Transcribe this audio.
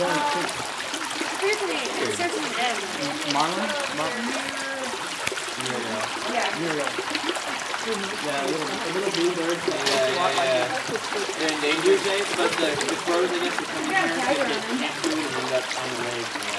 only two. Tiffany, it starts. Marlon? Muriel. Yeah, a little, a little bluebird. Yeah, yeah, yeah. They're endangered, but uh, the, the crows, I guess, are coming here and get food and end up on the lake.